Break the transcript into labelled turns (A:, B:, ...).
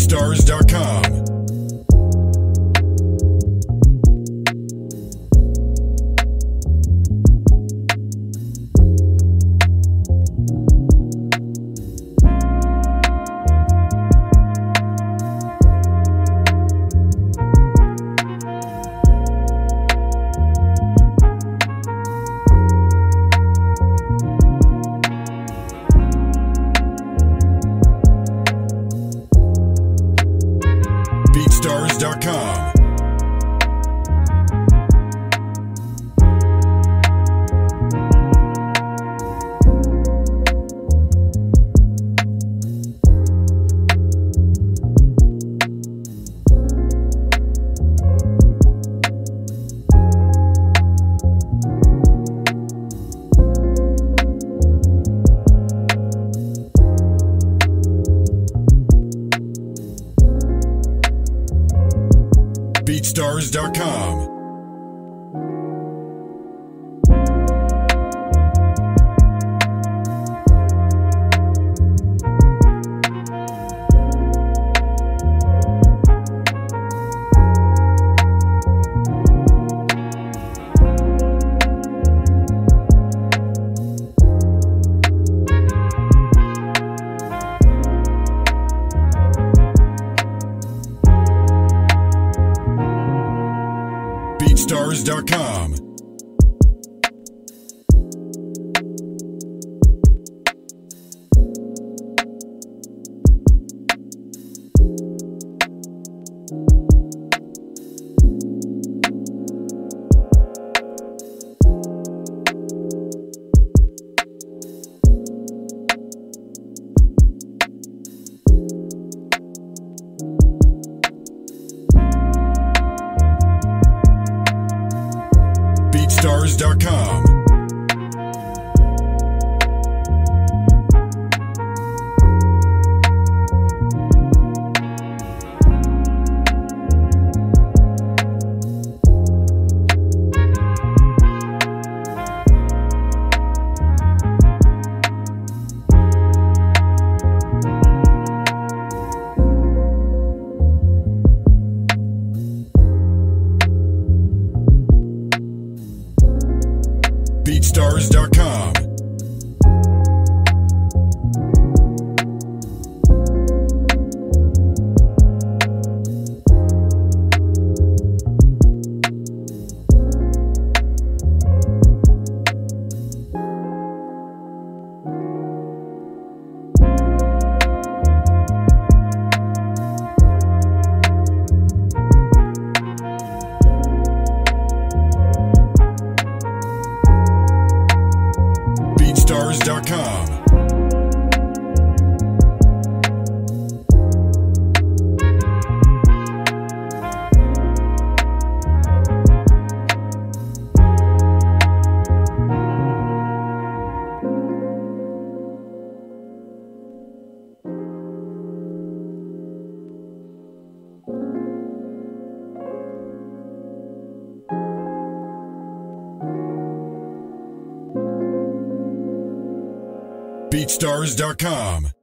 A: BeatStars.com. dot com. Stars.com. Tires.com. Stars.com. BeatStars.com. Realtors.com. BeatStars.com.